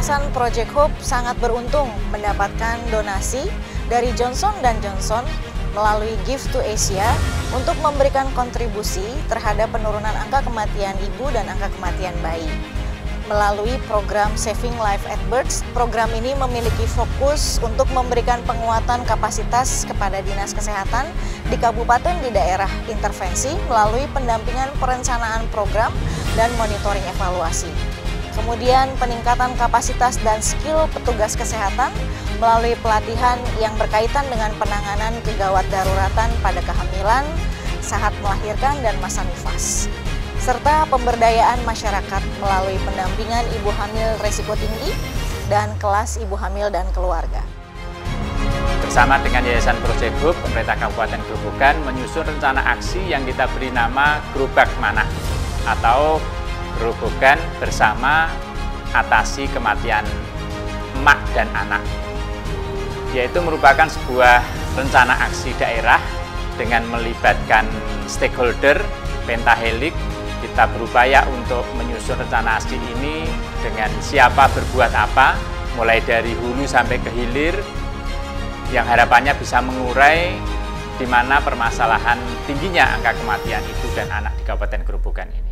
Yayasan Project Hope sangat beruntung mendapatkan donasi dari Johnson Johnson melalui Gift to Asia untuk memberikan kontribusi terhadap penurunan angka kematian ibu dan angka kematian bayi. Melalui program Saving Life at Birth, program ini memiliki fokus untuk memberikan penguatan kapasitas kepada dinas kesehatan di kabupaten di daerah intervensi melalui pendampingan perencanaan program dan monitoring evaluasi. Kemudian peningkatan kapasitas dan skill petugas kesehatan melalui pelatihan yang berkaitan dengan penanganan kegawat daruratan pada kehamilan, saat melahirkan dan masa nifas serta pemberdayaan masyarakat melalui pendampingan ibu hamil resiko tinggi dan kelas ibu hamil dan keluarga. Bersama dengan Yayasan Project pemerintah Kabupaten Gerobogan menyusun rencana aksi yang kita beri nama Gerobak Mana atau Gerobogan bersama atasi kematian emak dan anak yaitu merupakan sebuah rencana aksi daerah dengan melibatkan stakeholder, pentahelik, kita berupaya untuk menyusun rencana aksi ini dengan siapa berbuat apa, mulai dari hulu sampai ke hilir, yang harapannya bisa mengurai di mana permasalahan tingginya angka kematian ibu dan anak di Kabupaten Gerobogan ini.